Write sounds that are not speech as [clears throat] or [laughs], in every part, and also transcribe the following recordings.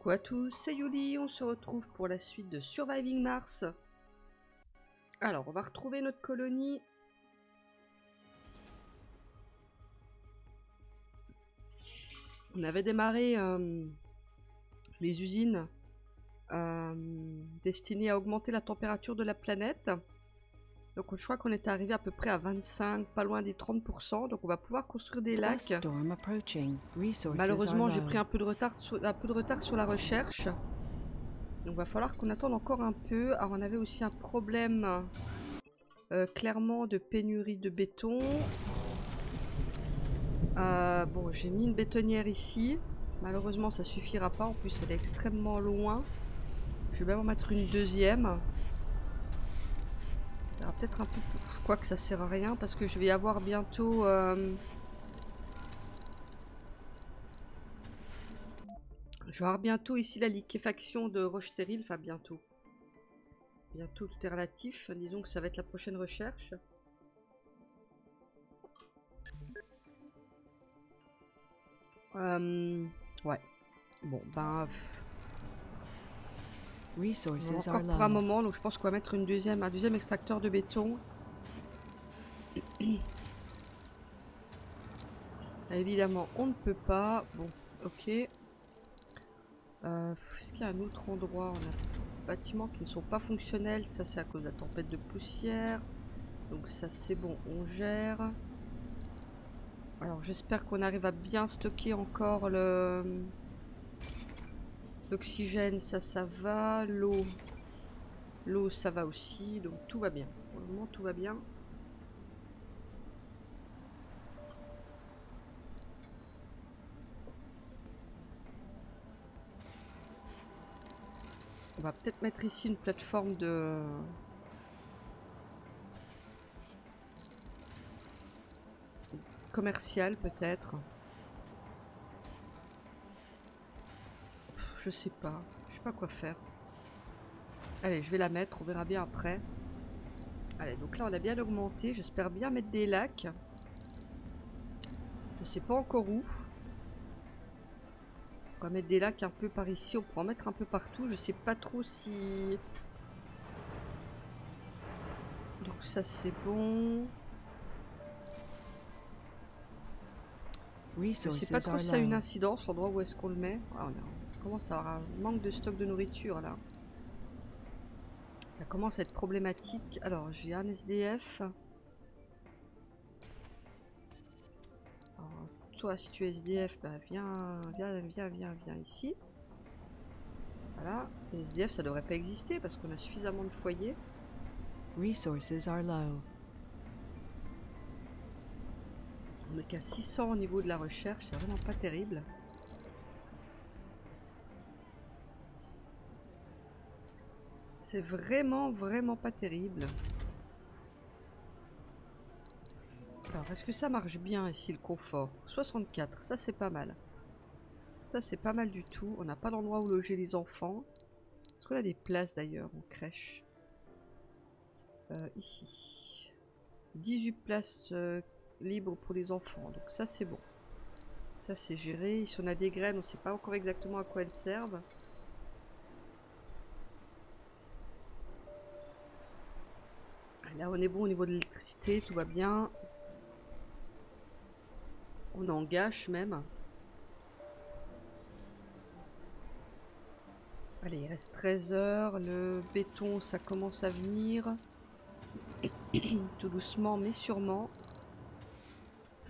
Coucou à tous, c'est Yuli, on se retrouve pour la suite de Surviving Mars. Alors, on va retrouver notre colonie. On avait démarré euh, les usines euh, destinées à augmenter la température de la planète. Donc je crois qu'on est arrivé à peu près à 25, pas loin des 30%. Donc on va pouvoir construire des lacs. Malheureusement, j'ai pris un peu, de retard sur, un peu de retard sur la recherche. Donc va falloir qu'on attende encore un peu. Alors on avait aussi un problème euh, clairement de pénurie de béton. Euh, bon, j'ai mis une bétonnière ici. Malheureusement, ça suffira pas. En plus, elle est extrêmement loin. Je vais même en mettre une deuxième peut-être un peu... Quoi que ça sert à rien parce que je vais avoir bientôt... Euh, je vais avoir bientôt ici la liquéfaction de roche stérile. Enfin, bientôt. Bientôt, tout est relatif. Disons que ça va être la prochaine recherche. Euh, ouais. Bon, ben encore pour un moment, donc je pense qu'on va mettre une deuxième, un deuxième extracteur de béton. Évidemment, on ne peut pas. Bon, ok. Euh, Est-ce qu'il y a un autre endroit? On a des bâtiments qui ne sont pas fonctionnels. Ça, c'est à cause de la tempête de poussière. Donc ça, c'est bon, on gère. Alors, j'espère qu'on arrive à bien stocker encore le... L'oxygène, ça, ça va. L'eau, l'eau, ça va aussi. Donc tout va bien. Pour le moment, tout va bien. On va peut-être mettre ici une plateforme de... commerciale peut-être. Je sais pas. Je sais pas quoi faire. Allez, je vais la mettre. On verra bien après. Allez, donc là, on a bien augmenté. J'espère bien mettre des lacs. Je sais pas encore où. On va mettre des lacs un peu par ici. On pourra en mettre un peu partout. Je sais pas trop si... Donc ça, c'est bon. Je sais pas trop si ça a une incidence, l'endroit où est-ce qu'on le met. Ah, commence à avoir un manque de stock de nourriture là. Ça commence à être problématique. Alors j'ai un SDF. toi si tu es SDF, bah, viens, viens, viens, viens, viens ici. Voilà. Les SDF ça devrait pas exister parce qu'on a suffisamment de foyers. Resources are low. On est qu'à 600 au niveau de la recherche, c'est vraiment pas terrible. C'est vraiment, vraiment pas terrible. Alors, est-ce que ça marche bien ici, le confort? 64, ça c'est pas mal. Ça c'est pas mal du tout. On n'a pas d'endroit où loger les enfants. Est-ce qu'on a des places d'ailleurs en crèche? Euh, Ici. 18 places euh, libres pour les enfants. Donc ça c'est bon. Ça c'est géré. Si on a des graines, on ne sait pas encore exactement à quoi elles servent. Là, on est bon au niveau de l'électricité, tout va bien. On en gâche même. Allez, il reste 13 heures. Le béton, ça commence à venir. [coughs] tout doucement, mais sûrement.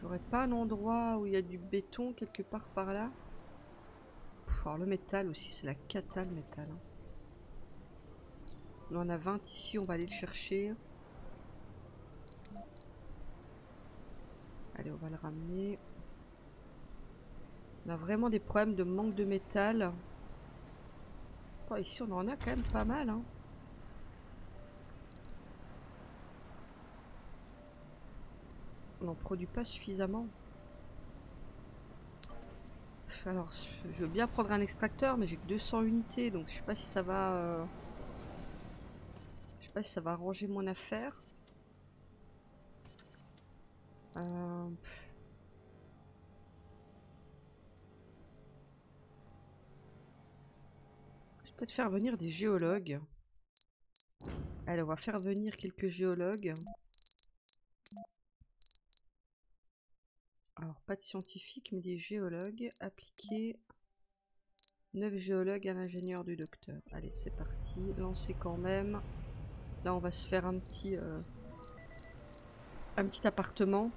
J'aurais pas un endroit où il y a du béton quelque part par là alors le métal aussi, c'est la cata le métal. Hein. On en a 20 ici, on va aller le chercher. Allez, on va le ramener. On a vraiment des problèmes de manque de métal. Oh, ici, on en a quand même pas mal. Hein. On n'en produit pas suffisamment. Alors, je veux bien prendre un extracteur, mais j'ai que 200 unités, donc je sais pas si ça va... Euh, je sais pas si ça va arranger mon affaire. Euh, peut-être faire venir des géologues. Allez, on va faire venir quelques géologues. Alors, pas de scientifiques, mais des géologues appliqués. 9 géologues à l'ingénieur du docteur. Allez, c'est parti. Lancez quand même. Là, on va se faire un petit... Euh, un petit appartement.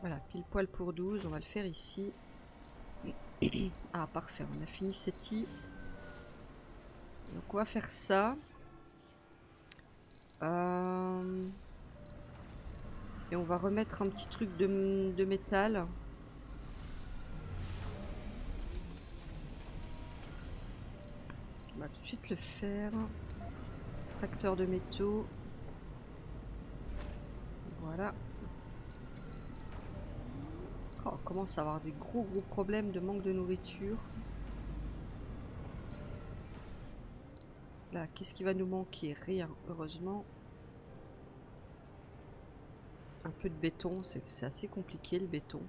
Voilà, pile poil pour 12. On va le faire ici. [coughs] ah, parfait. On a fini cette i. Donc, on va faire ça. Euh, et on va remettre un petit truc de, de métal. On va tout de suite le faire. Extracteur de métaux. Voilà. Oh, on commence à avoir des gros gros problèmes de manque de nourriture. Là, qu'est-ce qui va nous manquer? Rien, heureusement. Un peu de béton, c'est assez compliqué le béton.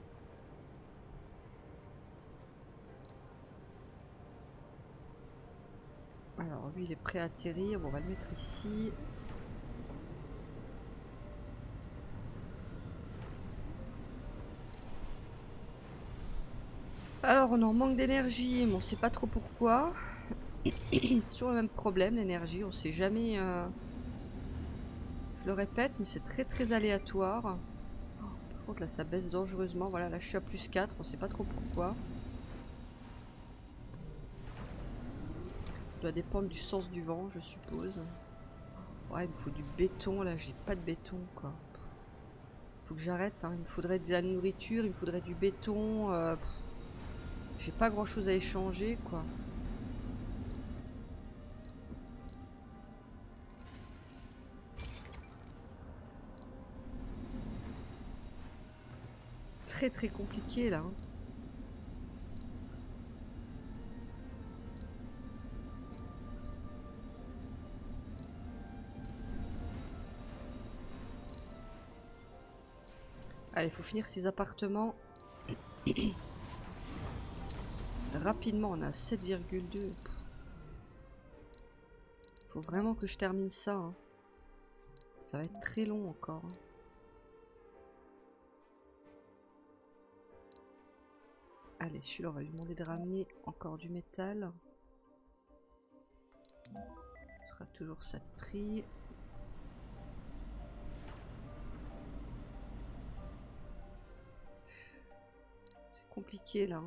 Alors lui il est prêt à atterrir, on va le mettre ici. Alors on en manque d'énergie, mais on sait pas trop pourquoi. [clears throat] Toujours le même problème l'énergie, on sait jamais... Euh, je le répète, mais c'est très très aléatoire. par contre là ça baisse dangereusement, voilà là je suis à plus 4, on sait pas trop pourquoi. Doit dépendre du sens du vent, je suppose. Ouais, il me faut du béton, là, j'ai pas de béton, quoi. Faut que j'arrête, hein. il me faudrait de la nourriture, il me faudrait du béton. Euh, j'ai pas grand chose à échanger, quoi. Très très compliqué, là. Hein. Allez, faut finir ces appartements. Rapidement, on a 7,2. Faut vraiment que je termine ça. Hein. Ça va être très long encore. Hein. Allez, celui-là, on va lui demander de ramener encore du métal. Ce sera toujours ça de prix. Compliqué là.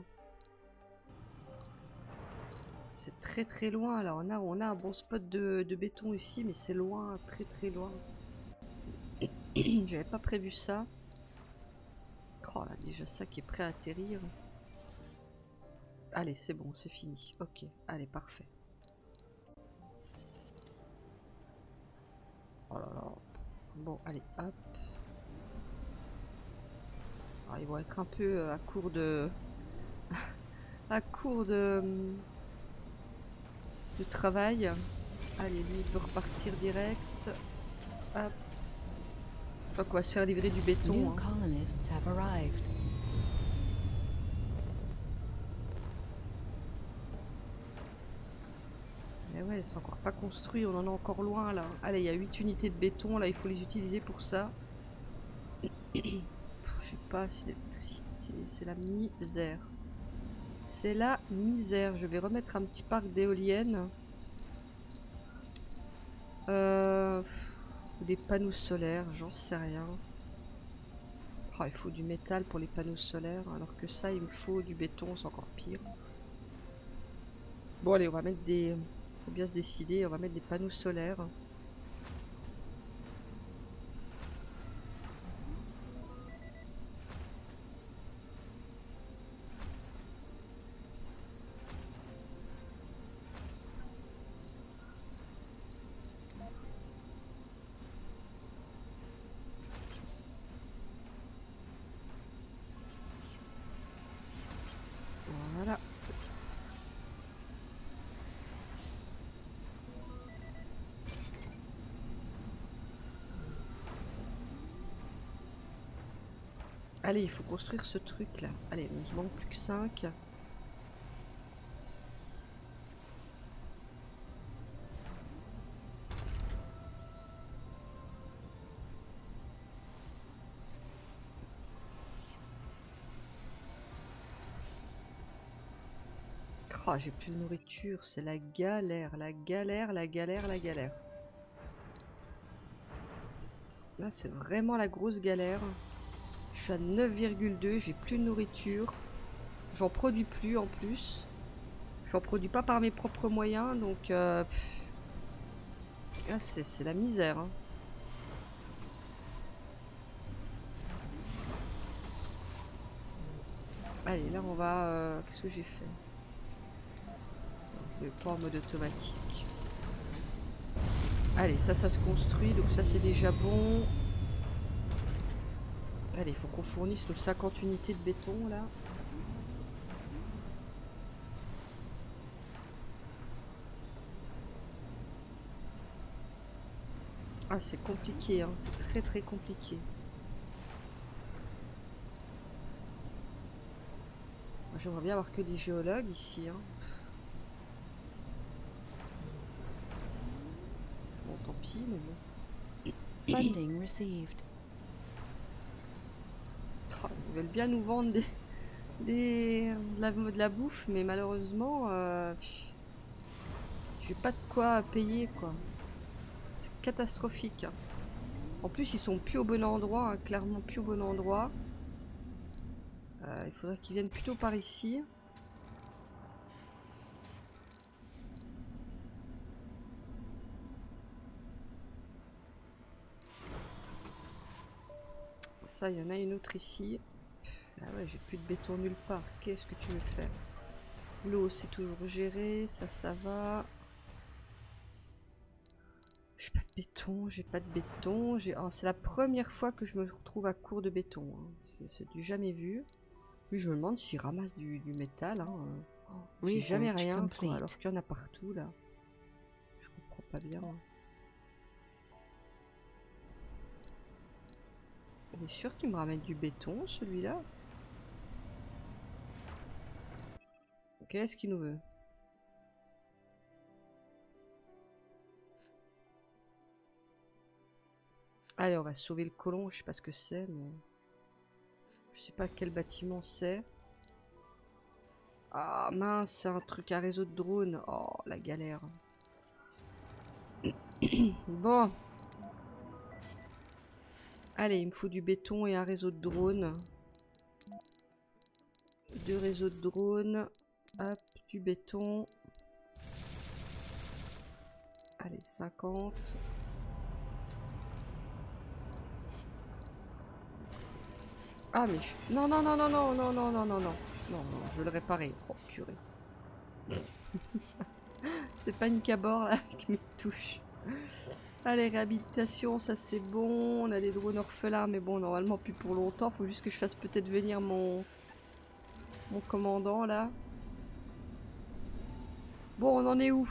C'est très très loin là. On a, on a un bon spot de, béton ici, mais c'est loin, très très loin. [clears throat] J'avais pas prévu ça. Oh là, déjà ça qui est prêt à atterrir. Allez, c'est bon, c'est fini. Ok, allez, parfait. Oh là là. Bon, allez, hop. Ils vont être un peu euh, à court de... [laughs] à court de... de travail. Allez, lui, il peut repartir direct. Hop. Je crois qu'on va se faire livrer du béton. Hein. Mais ouais, c'est encore pas construit, on en est encore loin là. Allez, il y a 8 unités de béton, là il faut les utiliser pour ça [clears throat] pas si l'électricité, c'est la misère. C'est la misère. Je vais remettre un petit parc d'éoliennes. Euh, des panneaux solaires, j'en sais rien. Oh, il faut du métal pour les panneaux solaires, alors que ça, il me faut du béton, c'est encore pire. Bon, allez, on va mettre des... Faut bien se décider, on va mettre des panneaux solaires. Allez, il faut construire ce truc là. Allez, il nous manque plus que 5. Oh, j'ai plus de nourriture, c'est la galère, la galère, la galère, la galère. Là, c'est vraiment la grosse galère. Je suis à 9,2, j'ai plus de nourriture. J'en produis plus en plus. J'en produis pas par mes propres moyens, donc... Euh, ah, c'est la misère. Hein. Allez, là on va... Euh, qu'est-ce que j'ai fait? Je vais pas en mode automatique. Allez, ça, ça se construit, donc ça c'est déjà bon. Allez, il faut qu'on fournisse nos 50 unités de béton là. Ah, c'est compliqué, hein. c'est très très compliqué. J'aimerais bien avoir que des géologues ici. Hein. Bon, tant pis, mais bon. Funding received. Ils veulent bien nous vendre des, des de, la, bouffe, mais malheureusement, euh, j'ai pas de quoi payer, quoi. C'est catastrophique. En plus, ils sont plus au bon endroit, hein, clairement plus au bon endroit. Euh, il faudrait qu'ils viennent plutôt par ici. Ça, il y en a une autre ici. Ah ouais, j'ai plus de béton nulle part. Qu'est-ce que tu veux faire? L'eau, c'est toujours géré. Ça, ça va. J'ai pas de béton, j'ai pas de béton. Oh, c'est la première fois que je me retrouve à court de béton. Hein. C'est du jamais vu. Oui, je me demande s'il ramasse du, métal. Hein. oui, jamais rien, alors qu'il y en a partout là. Je comprends pas bien. Il est sûr qu'il me ramène du béton, celui-là? Qu'est-ce qu'il nous veut Allez, on va sauver le colon, je sais pas ce que c'est, mais... Je sais pas quel bâtiment c'est. Ah mince, c'est un truc à réseau de drones. Oh, la galère. [coughs] bon. Allez, il me faut du béton et un réseau de drones. Deux réseaux de drones. Hop, du béton. Allez, 50. Ah mais je... Non, non, non, non, non, non, non, non, non, non. Non, non, je vais le réparer. Oh, purée. [laughs] c'est panique à bord, là, avec mes touches. Allez, réhabilitation, ça c'est bon. On a des drones orphelins, mais bon, normalement plus pour longtemps. Faut juste que je fasse peut-être venir mon... Mon commandant, là. Bon, on en est où?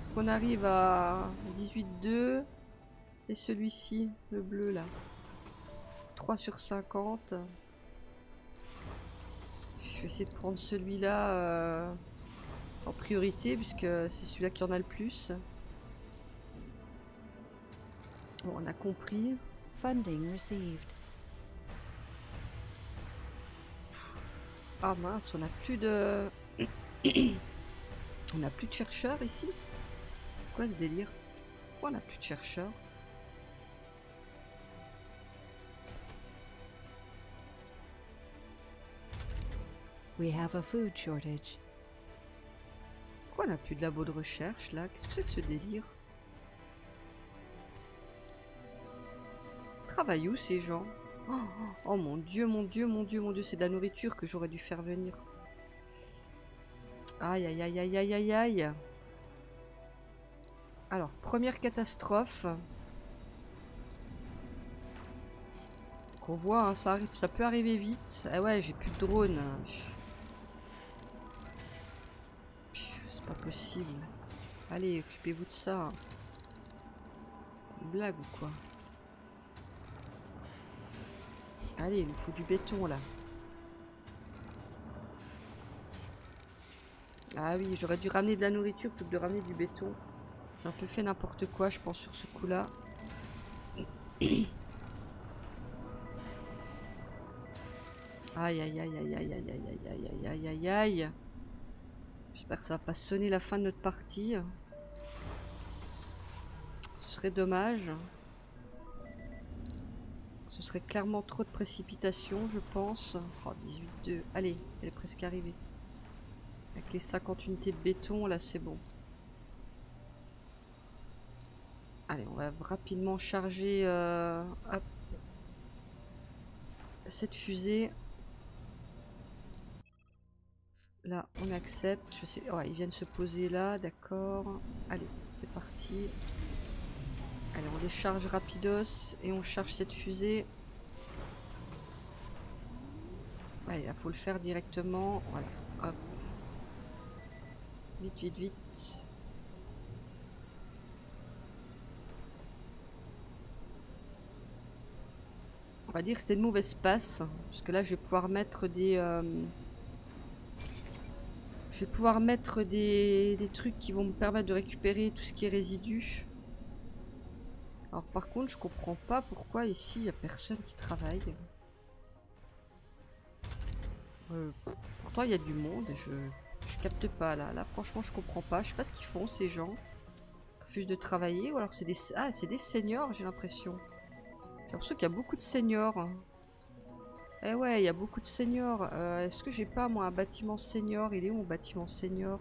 Est-ce qu'on arrive à 18-2 Et celui-ci, le bleu, là 3 sur 50. Je vais essayer de prendre celui-là euh, en priorité puisque c'est celui-là qui en a le plus. Bon, on a compris. Funding received. Ah mince, on a plus de... [clears throat] on a plus de chercheurs ici Quoi ce délire Pourquoi on a plus de chercheurs We have a food shortage. Pourquoi on n'a plus de labo de recherche là Qu'est-ce que c'est que ce délire Travaillent où ces gens oh, oh, oh, mon dieu, mon dieu, mon dieu, mon dieu, c'est de la nourriture que j'aurais dû faire venir. Aïe, aïe, aïe, aïe, aïe, aïe, aïe. Alors, première catastrophe. Qu'on voit, hein, ça, ça peut arriver vite. Ah ouais, j'ai plus de drone. pas possible. Allez, occupez-vous de ça. C'est une blague ou quoi? Allez, il nous faut du béton là. Ah oui, j'aurais dû ramener de la nourriture plutôt que de ramener du béton. J'ai un peu fait n'importe quoi, je pense, sur ce coup-là. Aïe, aïe, aïe, aïe, aïe, aïe, aïe, aïe, aïe, aïe, aïe, aïe. J'espère que ça va pas sonner la fin de notre partie. Ce serait dommage. Ce serait clairement trop de précipitation, je pense. Oh, 18-2. Allez, elle est presque arrivée. Avec les 50 unités de béton, là, c'est bon. Allez, on va rapidement charger euh, cette fusée. Là, on accepte. Je sais... ils viennent se poser là, d'accord. Allez, c'est parti. Allez, on décharge rapidos et on charge cette fusée. Allez, il faut le faire directement. Voilà. Vite, vite, vite. On va dire que c'était une mauvaise passe. Parce que là, je vais pouvoir mettre des... Euh, je vais pouvoir mettre des, des, trucs qui vont me permettre de récupérer tout ce qui est résidu. Alors par contre, je comprends pas pourquoi ici, il n'y a personne qui travaille. Euh, pourtant, il y a du monde et je, je capte pas là. Là, franchement, je comprends pas. Je sais pas ce qu'ils font, ces gens. Refusent de travailler ou alors c'est des... Ah, c'est des seniors, j'ai l'impression. J'ai l'impression qu'il y a beaucoup de seniors. Eh ouais, il y a beaucoup de seniors. Euh, est-ce que j'ai pas, moi, un bâtiment senior? Il est où mon bâtiment senior?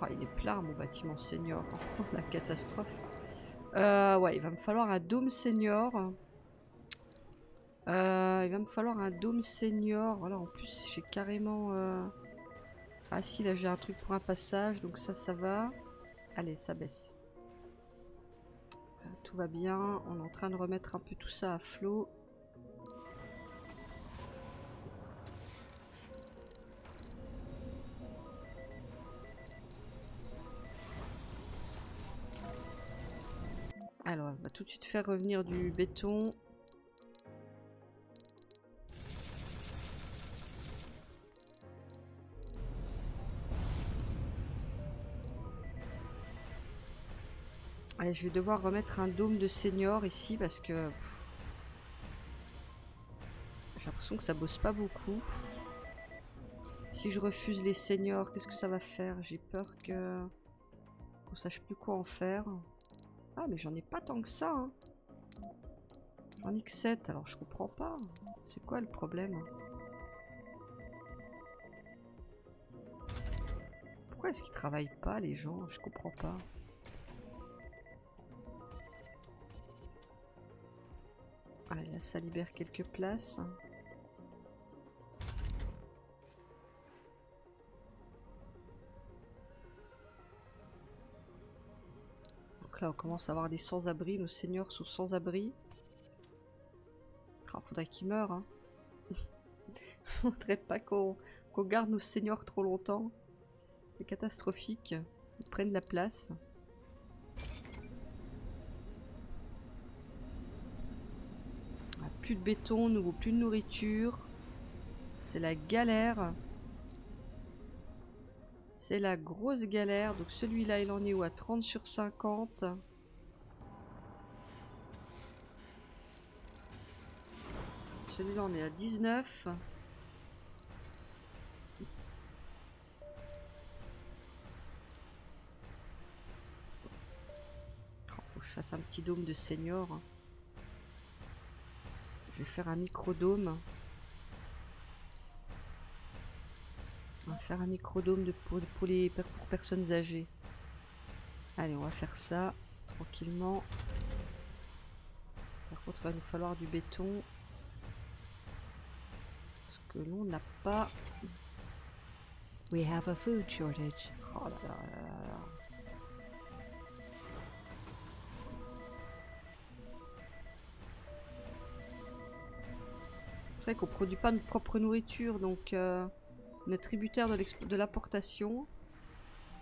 Oh, Il est plein, mon bâtiment senior. [laughs] La catastrophe. Euh, ouais, il va me falloir un dôme senior. Euh, il va me falloir un dôme senior. Voilà, en plus, j'ai carrément... Ah si, là, j'ai un truc pour un passage. Donc ça, ça va. Allez, ça baisse. Euh, tout va bien. On est en train de remettre un peu tout ça à flot. Alors, on va tout de suite faire revenir du béton. Je vais devoir remettre un dôme de senior ici parce que... J'ai l'impression que ça bosse pas beaucoup. Si je refuse les seniors, qu'est-ce que ça va faire? J'ai peur que... Qu'on sache plus quoi en faire. Ah, mais j'en ai pas tant que ça. Hein. J'en ai que 7, alors je comprends pas. C'est quoi le problème? Pourquoi est-ce qu'ils travaillent pas, les gens? Je comprends pas. Allez, ça libère quelques places. là, on commence à avoir des sans-abri. Nos seigneurs sont sans-abri. Ah, faudrait qu'ils meurent. Hein. [laughs] faudrait pas qu'on garde nos seigneurs trop longtemps. C'est catastrophique. Ils prennent la place. Plus de béton, nouveau plus de nourriture. C'est la galère. C'est la grosse galère. Donc celui-là, il en est où? À 30 sur 50. Celui-là, on est à 19. faut que je fasse un petit dôme de senior. Vais faire un micro-dôme. On va faire un microdôme de, pour, pour, les, pour personnes âgées. Allez, on va faire ça tranquillement. Par contre, il va nous falloir du béton. Parce que l'on n'a pas... We have a food shortage. Oh là là là là. C'est vrai qu'on produit pas notre propre nourriture, donc... Euh... On est tributaire de l'apportation.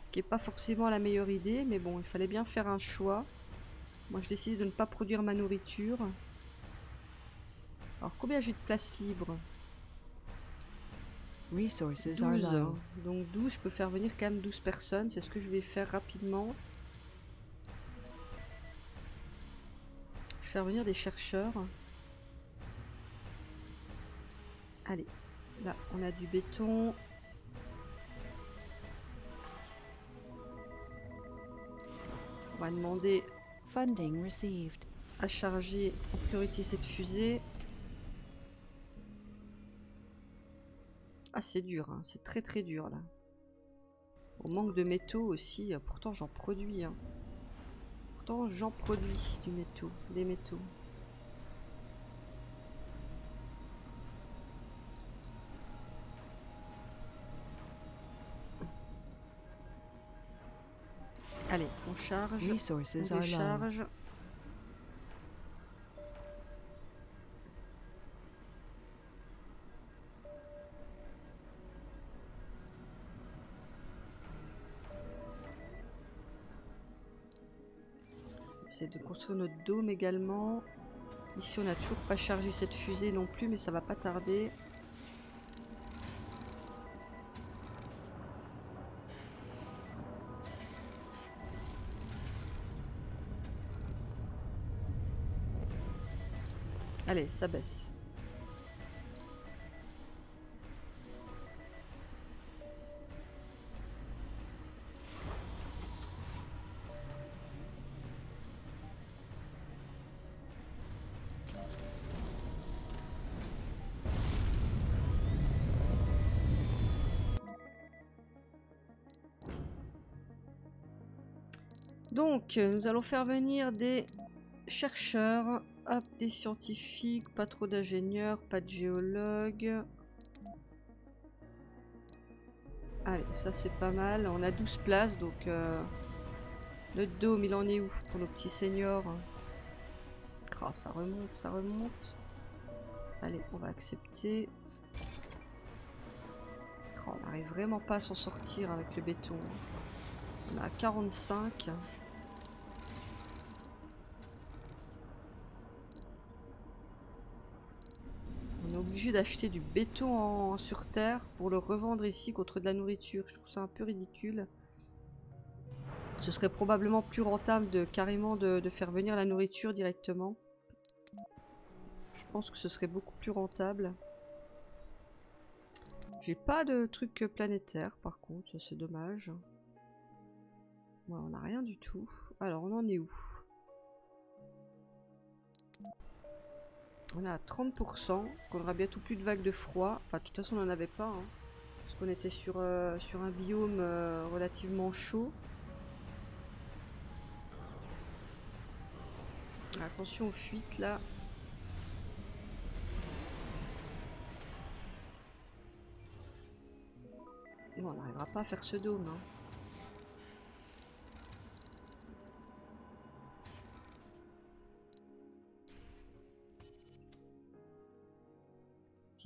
Ce qui n'est pas forcément la meilleure idée, mais bon, il fallait bien faire un choix. Moi, je décide de ne pas produire ma nourriture. Alors, combien j'ai de place libre Resources 12. Donc 12, je peux faire venir quand même 12 personnes. C'est ce que je vais faire rapidement. Je vais faire venir des chercheurs. Allez, là on a du béton. On va demander Funding received. à charger en priorité cette fusée. Ah c'est dur, hein. c'est très très dur là. Au manque de métaux aussi, hein. pourtant j'en produis. Hein. Pourtant j'en produis du métaux, des métaux. Allez, on charge. Resources On décharge. Essayer de construire notre dôme également. Ici, on n'a toujours pas chargé cette fusée non plus, mais ça va pas tarder. Allez, ça baisse. Donc, euh, nous allons faire venir des chercheurs, hop, des scientifiques, pas trop d'ingénieurs, pas de géologues. Allez, ça c'est pas mal. On a 12 places, donc euh, le dôme, il en est où pour nos petits seniors Ah, ça remonte, ça remonte. Allez, on va accepter. Oh, on n'arrive vraiment pas à s'en sortir avec le béton. On à 45. Obligé d'acheter du béton sur terre pour le revendre ici contre de la nourriture. Je trouve ça un peu ridicule. Ce serait probablement plus rentable de carrément de, faire venir la nourriture directement. Je pense que ce serait beaucoup plus rentable. J'ai pas de truc planétaire par contre, c'est dommage. On n'a rien du tout. Alors on en est où? On est à 30%, qu'on aura bientôt plus de vagues de froid. Enfin, de toute façon, on n'en avait pas. hein, parce qu'on était sur, euh, un biome euh, relativement chaud. Attention aux fuites là. Bon, on n'arrivera pas à faire ce dôme. hein.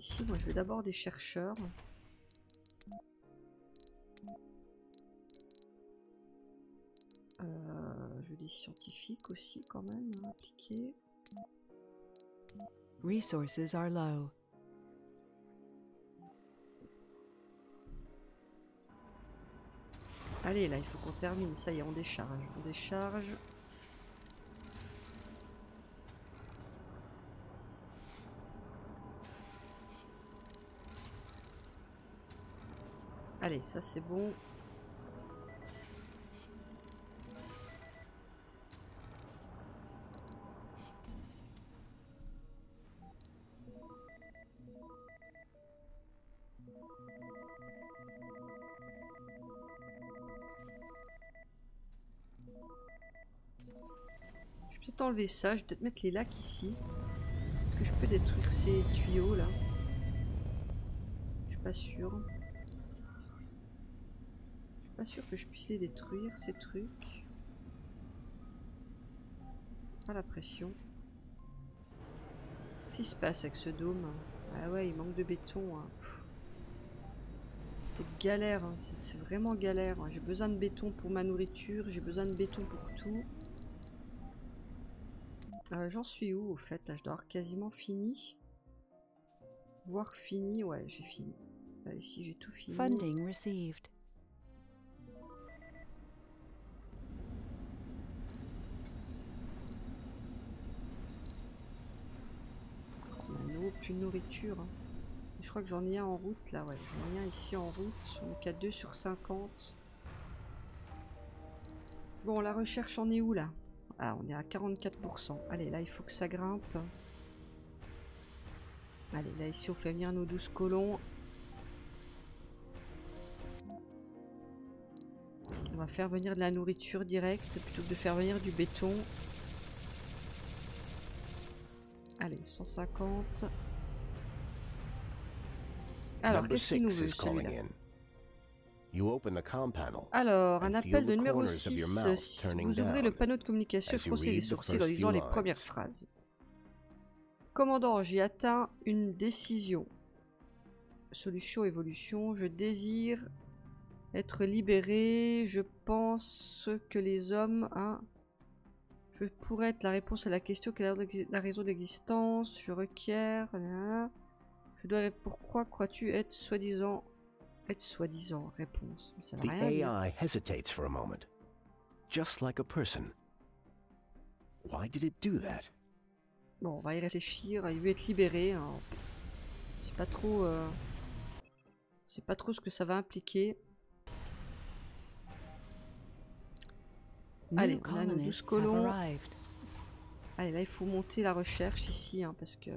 Ici, moi, je veux d'abord des chercheurs. Euh, je veux des scientifiques aussi, quand même, hein, appliqués. Resources are low. Allez, là, il faut qu'on termine. Ça y est, on décharge. On décharge. Allez, ça c'est bon. Je vais peut-être enlever ça, je vais peut-être mettre les lacs ici. Est-ce que je peux détruire ces tuyaux là? Je suis pas sûre. Pas sûre que je puisse les détruire, ces trucs. Pas la pression. Qu'est-ce qui se passe avec ce dôme Ah ouais, il manque de béton. hein. C'est galère, hein. c'est vraiment galère. hein. J'ai besoin de béton pour ma nourriture, j'ai besoin de béton pour tout. Euh, J'en suis où au fait Là, je dois avoir quasiment fini. Voir fini, ouais, j'ai fini. Ici, j'ai tout fini. Funding received. On a plus de nourriture. hein. Je crois que j'en ai un en route là, ouais. J'en ai un ici en route. On est qu'à 2 sur 50. Bon, la recherche en est où là? Ah, on est à 44%. Allez, là, il faut que ça grimpe. Allez, là, ici, on fait venir nos 12 colons. On va faire venir de la nourriture directe plutôt que de faire venir du béton. Allez, 150. Alors, qu'est-ce qu'il nous veut celui-là alors, un appel de numéro 6. vous ouvrez le panneau de communication et froncez les sourcils en lisant les premières phrases. Commandant, j'ai atteint une décision. Solution, évolution. Je désire être libéré. Je pense que les hommes... Hein, je pourrais être la réponse à la question quelle est la raison d'existence Je requiers... Je dois... Pourquoi crois-tu être soi-disant être soi-disant réponse Ça The AI hesitates for a moment, just like a person. Why did it do that? Bon, on va y réfléchir. Il veut être libéré. C'est pas trop. Euh... C'est pas trop ce que ça va impliquer. Allez, on a nos 12 colons. Allez, là, il faut monter la recherche ici, hein, parce que...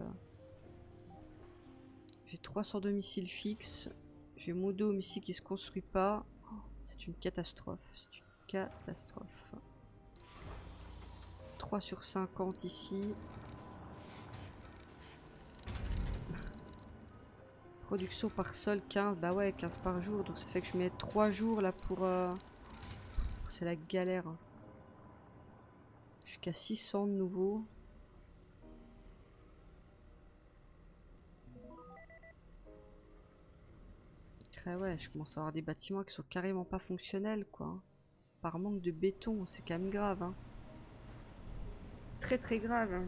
J'ai 300 domiciles fixes. J'ai mon dôme ici qui se construit pas. C'est une catastrophe. C'est une catastrophe. 3 sur 50 ici. Production par sol 15. Bah ouais, 15 par jour. Donc ça fait que je mets 3 jours là pour... Euh, c'est la galère. Jusqu'à 600 de nouveau. Ouais, je commence à avoir des bâtiments qui sont carrément pas fonctionnels, quoi. Par manque de béton, c'est quand même grave, hein. Très très grave. Hein.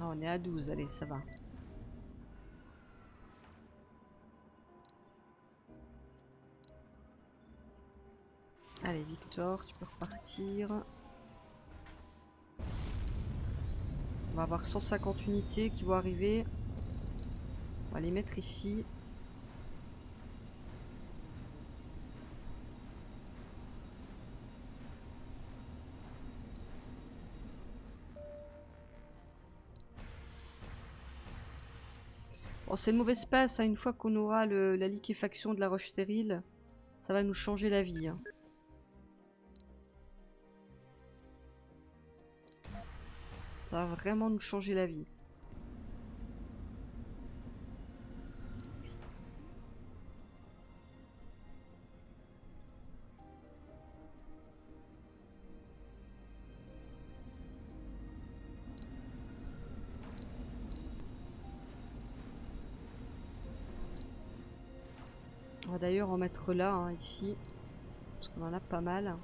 Ah, on est à 12, allez, ça va. Victor, tu peux repartir. On va avoir 150 unités qui vont arriver. On va les mettre ici. Bon, c'est une mauvaise passe. Hein. Une fois qu'on aura la liquéfaction de la roche stérile, ça va nous changer la vie. Hein. Ça va vraiment nous changer la vie. On va d'ailleurs en mettre là, hein, ici. Parce qu'on en a pas mal.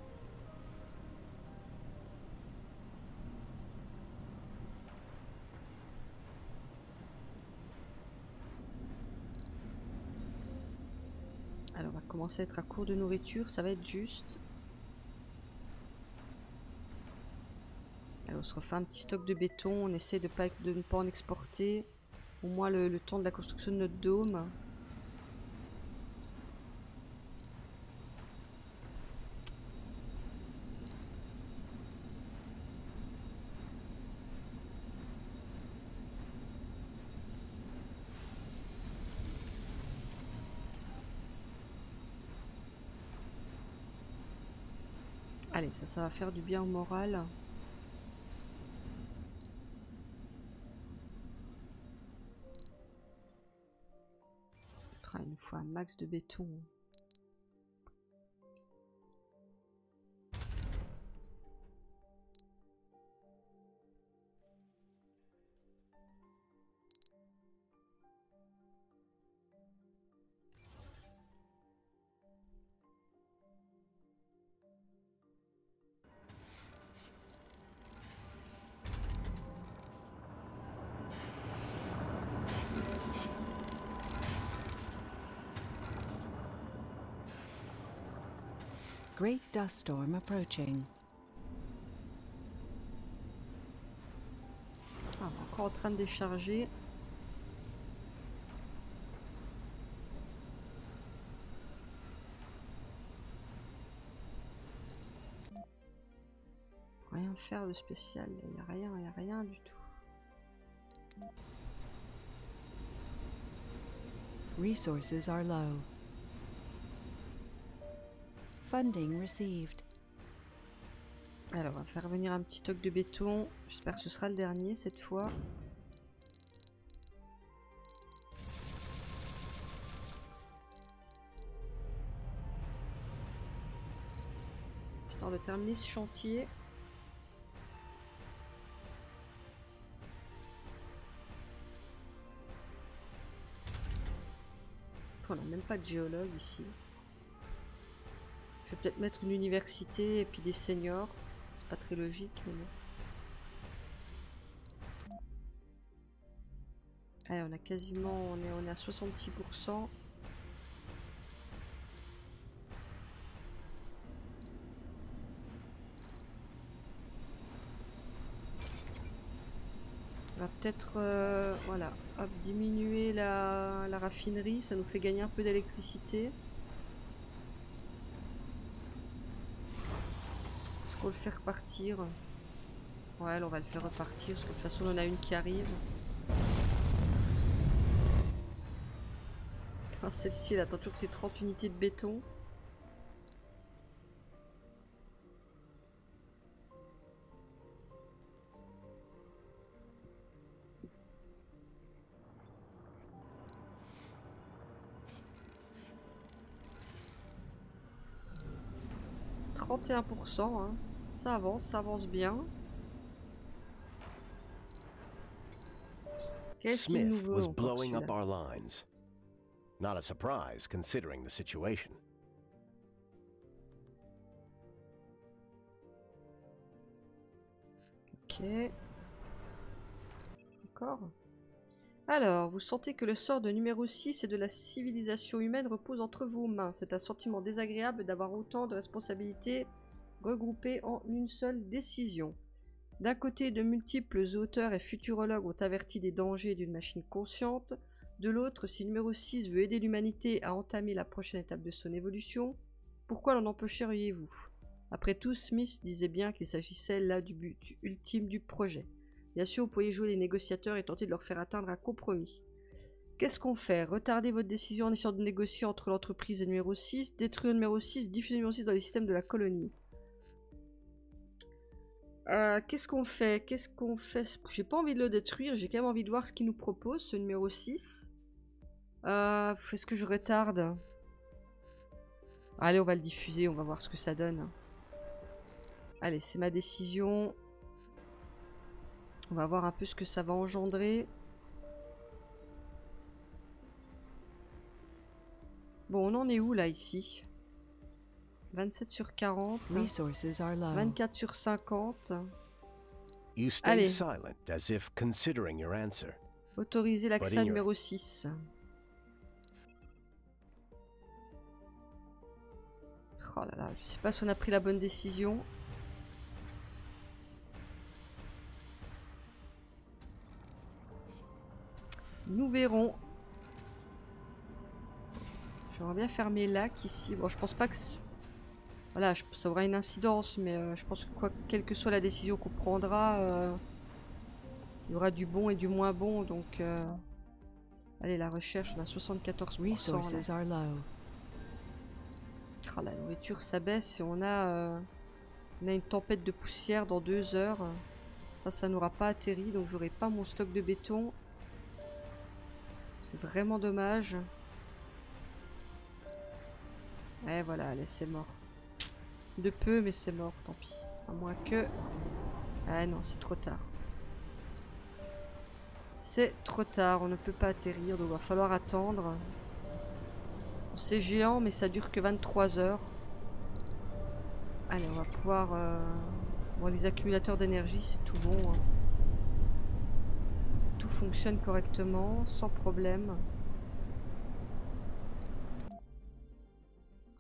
Commencer à être à court de nourriture, ça va être juste. on se refait un petit stock de béton, on essaie de, pas, ne pas en exporter. Au moins le temps de la construction de notre dôme. Ça, ça va faire du bien au moral. Une fois un max de béton. Great dust storm approaching. encore en train de décharger. Rien faire de spécial, il n'y a rien, il n'y a rien du tout. Resources are low. Funding received. Alors, on va faire venir un petit stock de béton. J'espère que ce sera le dernier cette fois. Histoire de terminer ce chantier. On n'a même pas de géologue ici. Je vais peut-être mettre une université et puis des seniors. C'est pas très logique, mais bon. Allez, on a quasiment... On est, on est à 66%. On va peut-être euh, voilà, hop, diminuer la, la raffinerie, ça nous fait gagner un peu d'électricité. Le fait repartir Ouais, on va le faire repartir parce que de toute façon on en a une qui arrive. Ah, Celle-ci, elle attend toujours que c'est 30 unités de béton. « 31%, hein. Ça avance, ça avance bien. Smith was blowing up our lines. Not a surprise considering the situation. Ok. D'accord. Alors, vous sentez que le sort de numéro 6 et de la civilisation humaine repose entre vos mains. C'est un sentiment désagréable d'avoir autant de responsabilités regroupées en une seule décision. D'un côté, de multiples auteurs et futurologues ont averti des dangers d'une machine consciente. De l'autre, si numéro 6 veut aider l'humanité à entamer la prochaine étape de son évolution, pourquoi l'en empêcheriez-vous? Après tout, Smith disait bien qu'il s'agissait là du but ultime du projet. Bien sûr, vous pourriez jouer les négociateurs et tenter de leur faire atteindre un compromis. Qu'est-ce qu'on fait? Retarder votre décision en essayant de négocier entre l'entreprise et numéro 6, détruire numéro 6, diffuser numéro 6 dans les systèmes de la colonie. Euh, Qu'est-ce qu'on fait? Qu'est-ce qu'on fait? J'ai pas envie de le détruire, j'ai quand même envie de voir ce qu'il nous propose, ce numéro 6. Euh, Est-ce que je retarde? Allez, on va le diffuser, on va voir ce que ça donne. Allez, c'est ma décision. On va voir un peu ce que ça va engendrer. Bon, on en est où là ici? 27 sur 40. Resources are low. 24 sur 50. You stay Allez. silent as if considering your answer. Autoriser l'accès numéro 6. Oh là là, je sais pas si on a pris la bonne décision. Nous verrons. J'aimerais bien faire mes lacs ici. Bon, je pense pas que... Voilà, je- ça aura une incidence, mais euh, je pense que quoi, quelle que soit la décision qu'on prendra, euh, il y aura du bon et du moins bon, donc... euh, Allez, la recherche, on a 74%. là. Resources are low. Ah, la nourriture, ça baisse et on a, on a une tempête de poussière dans deux heures. Ça, ça n'aura pas atterri, donc j'aurai pas mon stock de béton. C'est vraiment dommage. Et voilà, allez, c'est mort. De peu, mais c'est mort, tant pis. À moins que... Ah non, c'est trop tard. C'est trop tard, on ne peut pas atterrir, donc il va falloir attendre. C'est géant, mais ça dure que 23 heures. Allez, on va pouvoir... euh, Bon, les accumulateurs d'énergie, c'est tout bon. hein. Tout fonctionne correctement, sans problème.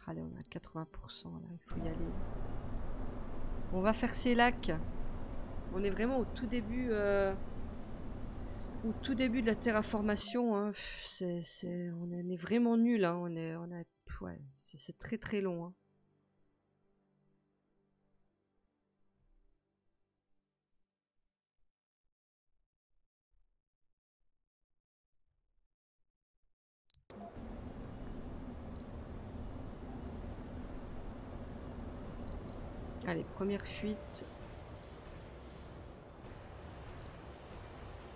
Allez, on est à 80% là, il faut y aller. On va faire ces lacs. On est vraiment au tout début... euh, au tout début de la terraformation, hein, on est vraiment nul. Hein, on est, c'est très très long. Hein. Allez, première fuite.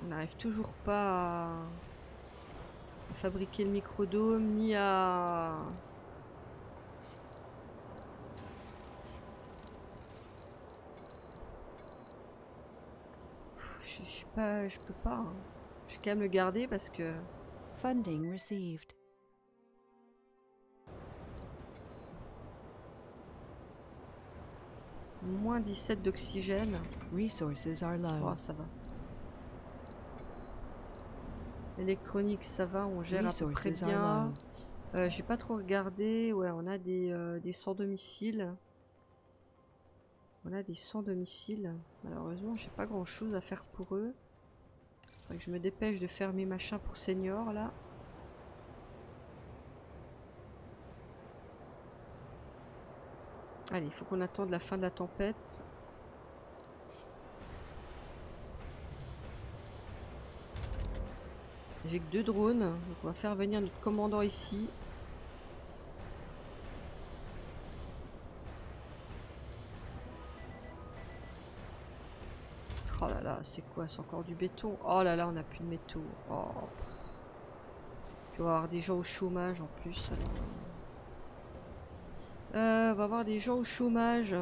On n'arrive toujours pas à... fabriquer le microdôme, ni à... Je, je suis pas... Je peux pas. hein. Je vais quand même le garder parce que... Funding received. Moins 17 d'oxygène. Resources are low. Oh, ça va. Électronique, ça va, on gère à peu près bien. Euh, J'ai pas trop regardé. Ouais, on a des, euh, des sans domicile. On a des sans domicile. Malheureusement, j'ai pas grand chose à faire pour eux. Faudrait que je me dépêche de faire mes machins pour senior là. Allez, il faut qu'on attende la fin de la tempête. J'ai que deux drones, donc on va faire venir notre commandant ici. Oh là là, c'est quoi C'est encore du béton? Oh là là, on n'a plus de métaux. Oh. Puis on va avoir des gens au chômage en plus. Euh, on va avoir des gens au chômage.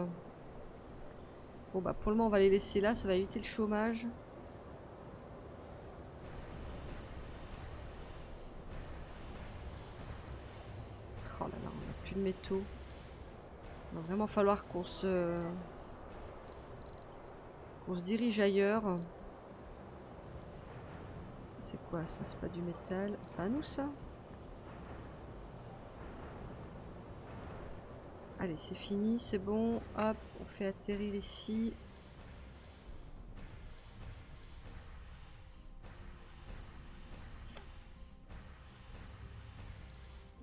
Bon bah pour le moment on va les laisser là, ça va éviter le chômage. Oh là là, on n'a plus de métaux. Il va vraiment falloir qu'on se... qu'on se dirige ailleurs. C'est quoi ça? C'est pas du métal. C'est à nous ça? Allez, c'est fini, c'est bon. Hop, on fait atterrir ici.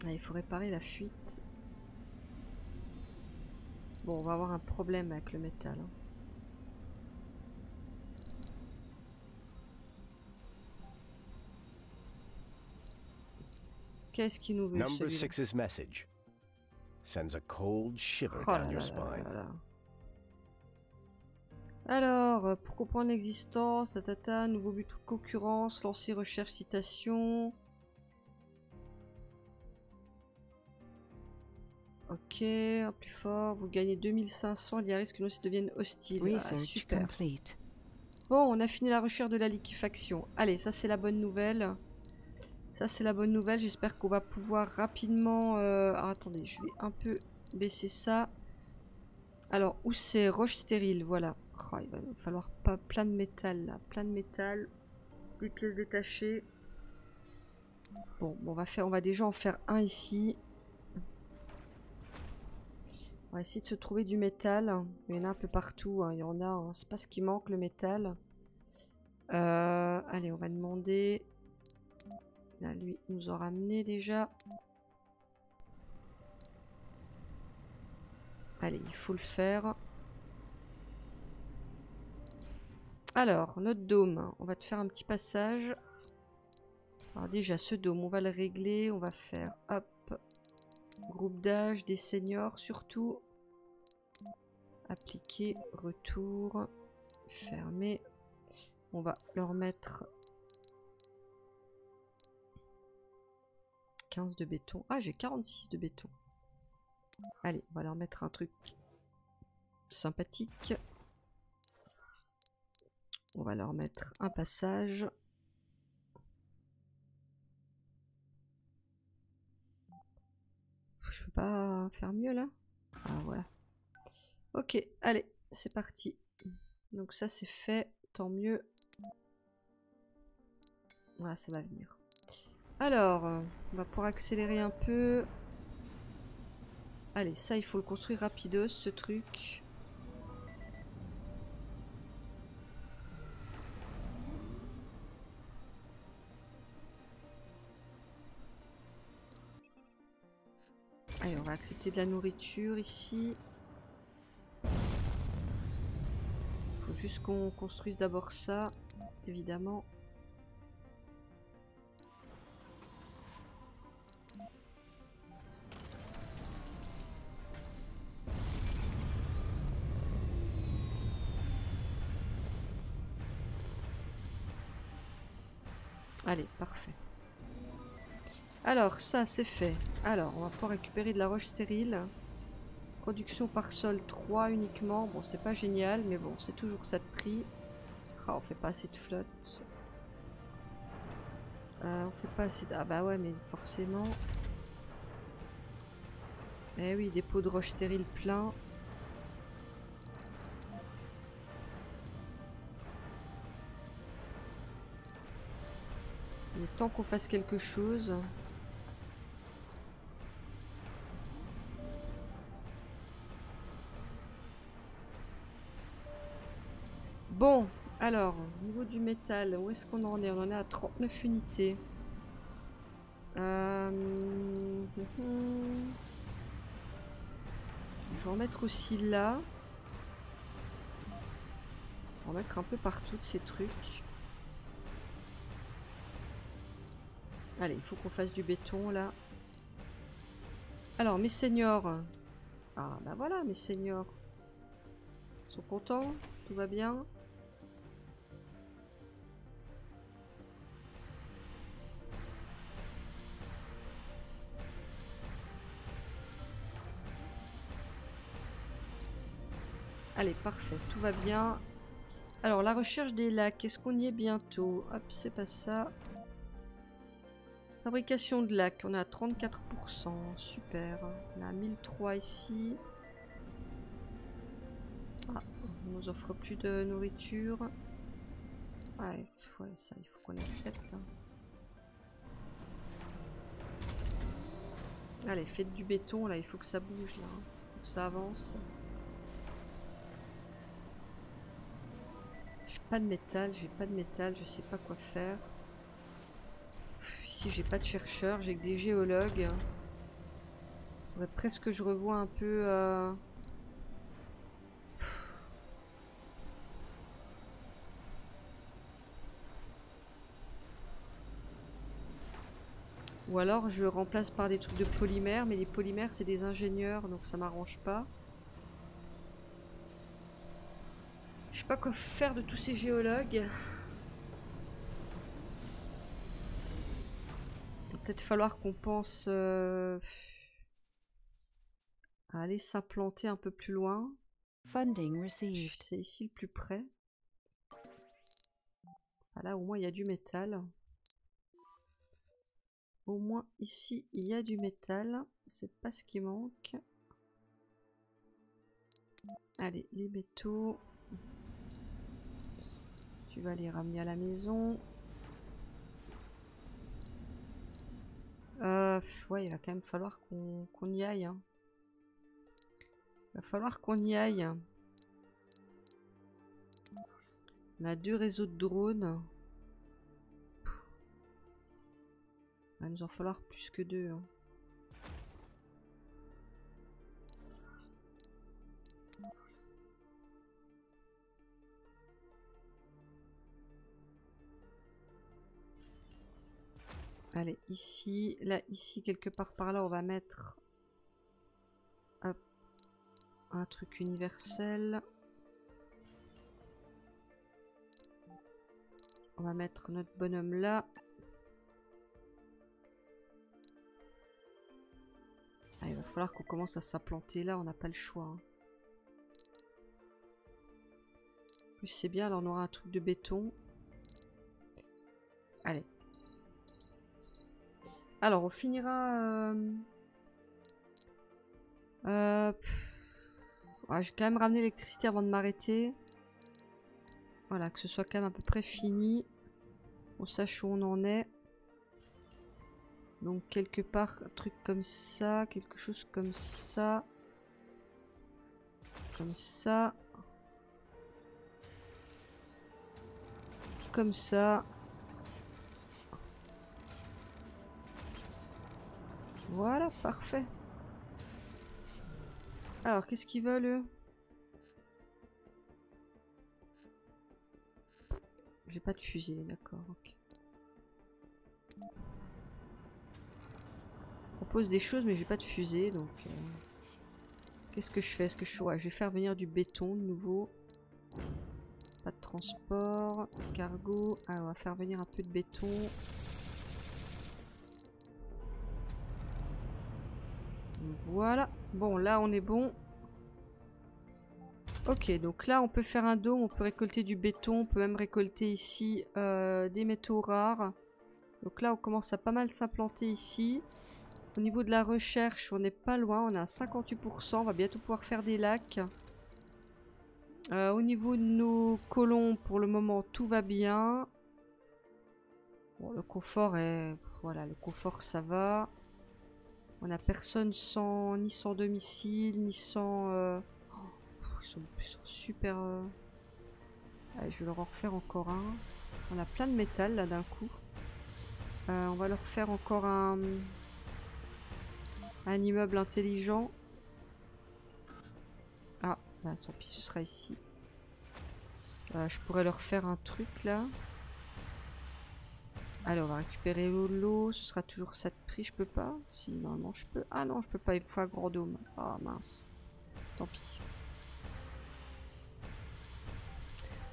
Il faut réparer la fuite. Bon, on va avoir un problème avec le métal. hein. Qu'est-ce qu'il nous veut Number six's message sends a cold shiver Oh là down your là là spine. là là. Alors, pour comprendre l'existence, tatata, nouveau but de concurrence, lancer recherche citation. Ok, un plus fort, vous gagnez 2500, il y a risque que nos sites deviennent hostiles. Ah, Research super. complete. Bon, on a fini la recherche de la liquéfaction. Allez, ça c'est la bonne nouvelle. Ça c'est la bonne nouvelle. J'espère qu'on va pouvoir rapidement... euh, attendez, je vais un peu baisser ça. Alors, où c'est Roche stérile, voilà. Oh, il va falloir pas plein de métal là. Plein de métal. Des pièces détachées. Bon, on va faire, on va déjà en faire un ici. On va essayer de se trouver du métal. Il y en a un peu partout. hein, Il y en a. hein, C'est pas ce qui manque le métal. Euh, allez, on va demander. Là, lui nous a ramené déjà. Allez, il faut le faire. Alors, notre dôme, on va te faire un petit passage. Alors déjà, ce dôme, on va le régler. On va faire, hop, groupe d'âge, des seniors surtout. Appliquer, retour, fermer. On va leur mettre 15 de béton. Ah, j'ai 46 de béton. Allez, on va leur mettre un truc sympathique. On va leur mettre un passage. Je peux pas faire mieux là? Ah voilà. Ok, allez, c'est parti. Donc ça c'est fait, tant mieux. Voilà, ça va venir. Alors, euh, bah, on va pouvoir accélérer un peu. Allez, ça, il faut le construire rapidos, ce truc. Allez, on va accepter de la nourriture ici. Il Faut juste qu'on construise d'abord ça, évidemment. Allez, parfait. Alors, ça, c'est fait. Alors, on va pouvoir récupérer de la roche stérile. Production par sol 3 uniquement. Bon, c'est pas génial, mais bon, c'est toujours ça de prix. Ah, on fait pas assez de flotte. Euh, on fait pas assez de... Ah bah ouais, mais forcément... Eh oui, pots de roche stérile plein. Temps qu'on fasse quelque chose. Bon, alors, au niveau du métal, où est-ce qu'on en est? On en est à 39 unités. Euh... Je vais en mettre aussi là. On va mettre un peu partout de ces trucs. Allez, il faut qu'on fasse du béton là. Alors, mes seniors. Ah, bah voilà, mes seniors. Ils sont contents Tout va bien Allez, parfait, tout va bien. Alors, la recherche des lacs, est-ce qu'on y est bientôt? Hop, c'est pas ça. Fabrication de lacs, on à 34%, super. On a 1003 ici. Ah, on nous offre plus de nourriture. Ouais, ça, il faut qu'on accepte. Hein. Allez, faites du béton, là, il faut que ça bouge, là. Faut que ça avance. J'ai pas de métal, j'ai pas de métal, je sais pas quoi faire. J'ai pas de chercheurs, j'ai que des géologues. Faudrait presque que je revoie un peu... Euh... Ou alors je remplace par des trucs de polymères, mais les polymères c'est des ingénieurs donc ça m'arrange pas. Je sais pas quoi faire de tous ces géologues. Peut-être falloir qu'on pense euh, à aller s'implanter un peu plus loin. Funding received. C'est ici le plus près. Voilà, au moins il y a du métal. Au moins ici il y a du métal. C'est pas ce qui manque. Allez, les métaux. Tu vas les ramener à la maison. Euh, ouais, il va quand même falloir qu'on y aille. Hein. Il va falloir qu'on y aille. On a deux réseaux de drones. Il va nous en falloir plus que deux. Hein. Allez, ici, là, ici, quelque part par là, on va mettre un truc universel. On va mettre notre bonhomme là. Ah, il va falloir qu'on commence à s'implanter là, on n'a pas le choix. Hein. c'est bien, alors on aura un truc de béton. Allez. Alors, on finira... Euh... Euh... je vais quand même ramener l'électricité avant de m'arrêter. Voilà, que ce soit quand même à peu près fini. On sache où on en est. Donc quelque part, un truc comme ça, quelque chose comme ça. Comme ça. Comme ça. Voilà, parfait. Alors, qu'est-ce qu'ils veulent, eux? J'ai pas de fusée, d'accord, ok. propose des choses, mais j'ai pas de fusée, donc... euh, Qu'est-ce que je fais? Est-ce que je fais je vais faire venir du béton de nouveau. Pas de transport, cargo. Ah, on va faire venir un peu de béton. Voilà. Bon, là, on est bon. Ok, donc là, on peut faire un dôme, on peut récolter du béton, on peut même récolter ici euh, des métaux rares. Donc là, on commence à pas mal s'implanter ici. Au niveau de la recherche, on n'est pas loin, on est à 58%, on va bientôt pouvoir faire des lacs. Euh, au niveau de nos colons, pour le moment, tout va bien. Bon, le confort est... Voilà, le confort, ça va. On a personne sans... ni sans domicile, ni sans... euh, oh, ils, sont, super... euh, Allez, je vais leur en refaire encore un. On a plein de métal, là, d'un coup. Euh, on va leur faire encore un... Un immeuble intelligent. Ah, bah tant pis, ce sera ici. Je pourrais leur faire un truc là. Allez, on va récupérer l'eau. Ce sera toujours ça de prix. Je peux pas Si, normalement, je peux. Ah non, je peux pas. Il me faut un grand dôme. Ah mince. Tant pis.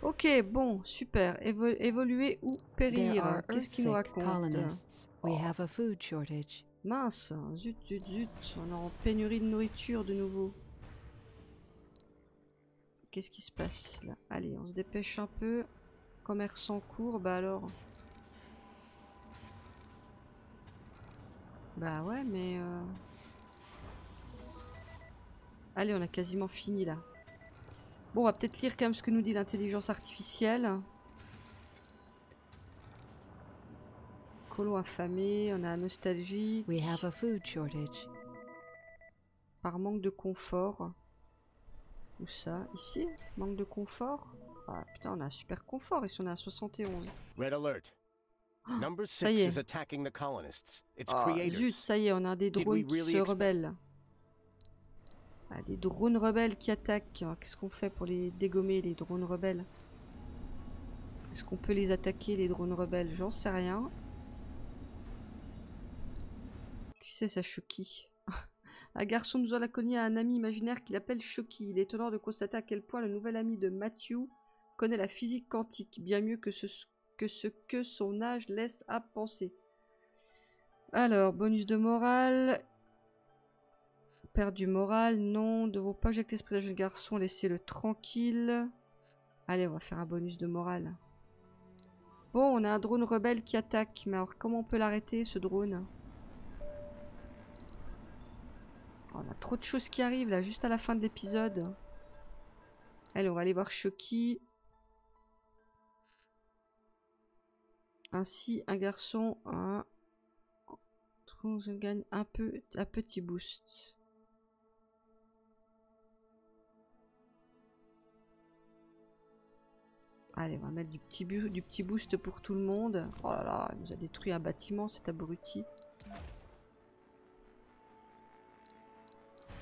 Ok, bon, super. Évo- évoluer ou périr. Qu'est-ce qu'il nous raconte? colonists. We have a food shortage. Mince, zut, zut, zut, on est en pénurie de nourriture de nouveau. Qu'est-ce qui se passe là? Allez, on se dépêche un peu. Commerce en cours, bah alors. Bah ouais, mais... euh, Allez, on a quasiment fini là. Bon, on va peut-être lire quand même ce que nous dit l'intelligence artificielle. Colon affamé, on a nostalgie. We have a food shortage. Par manque de confort. Où ça? Ici? Manque de confort? Ah putain, on a un super confort ici, on est à 71. Red alert. Number [gasps] ça six y est. is attacking the colonists. Its Ah, creators. zut, ça y est, on a des drones qui really se rebellent. Ah, des drones rebelles qui attaquent. Qu'est-ce qu'on fait pour les dégommer, les drones rebelles? Est-ce qu'on peut les attaquer, les drones rebelles? J'en sais rien. Qui c'est, ça, Chucky? [laughs] Un garçon nous en a connu à un ami imaginaire qu'il appelle Chucky. Il est étonnant de constater à quel point le nouvel ami de Matthew connaît la physique quantique, bien mieux que ce ce que son âge laisse à penser. Alors, bonus de morale. Perdre du moral, non. Ne devons pas jeter d'un jeune garçon, laissez-le tranquille. Allez, on va faire un bonus de morale. Bon, on a un drone rebelle qui attaque, mais alors comment on peut l'arrêter ce drone? Oh, On a trop de choses qui arrivent là, juste à la fin de l'épisode. Allez, on va aller voir Chucky. Ainsi, un garçon. On gagne un peu, un petit boost. Allez, on va mettre du petit, du petit boost pour tout le monde. Oh là là, il nous a détruit un bâtiment, cet abruti.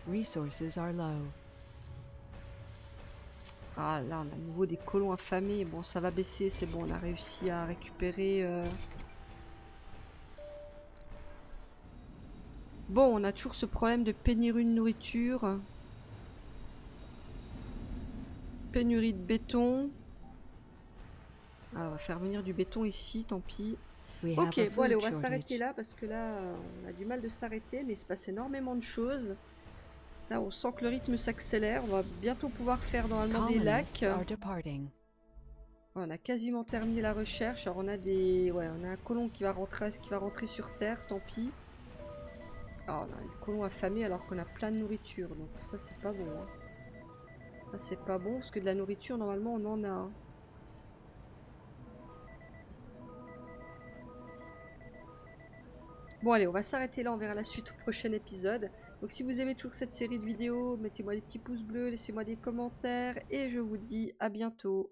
Resources are low. Ah là, on a à nouveau des colons affamés. Bon, ça va baisser, c'est bon, on a réussi à récupérer... euh, Bon, on a toujours ce problème de pénurie de nourriture. Pénurie de béton. Ah, on va faire venir du béton ici, tant pis. Ok, bon allez, on va s'arrêter là parce que là, on a du mal de s'arrêter, mais il se passe énormément de choses. Là, on sent que le rythme s'accélère. On va bientôt pouvoir faire normalement des lacs. on a quasiment terminé la recherche. Alors on a des, ouais, on a un colon qui va rentrer, qui va rentrer sur terre. Tant pis. Ah, on a un colon affamé alors qu'on a plein de nourriture. Donc ça c'est pas bon. hein. Ça c'est pas bon parce que de la nourriture normalement on en a. hein. Bon allez, on va s'arrêter là, on verra la suite au prochain épisode. Donc si vous aimez toujours cette série de vidéos, mettez-moi des petits pouces bleus, laissez-moi des commentaires et je vous dis à bientôt.